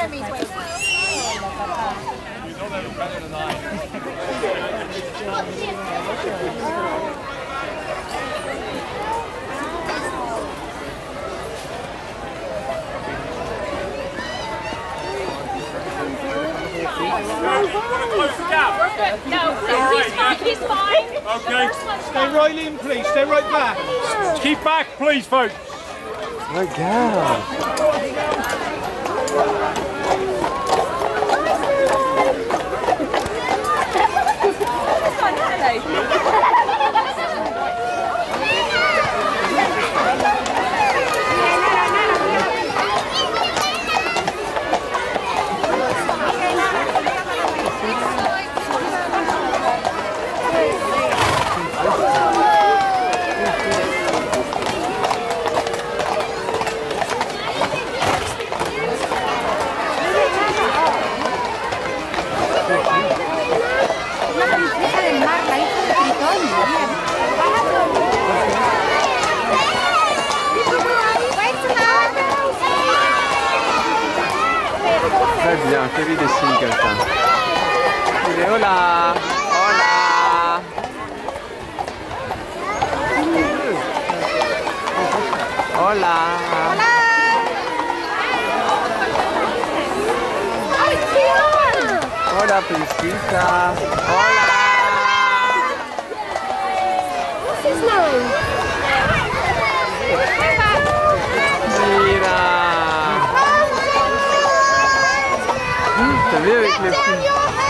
Jeremy's waiting. No, he's fine. He's fine. Okay. Stay right in, please. Stay right back. Keep back, please, folks. My God. Una princesa del mar, la hija de Tritón. Très bien, fais-lui Hola Hola. Hola. Hola, princesa. Hola. Mira. T'as vu avec le petit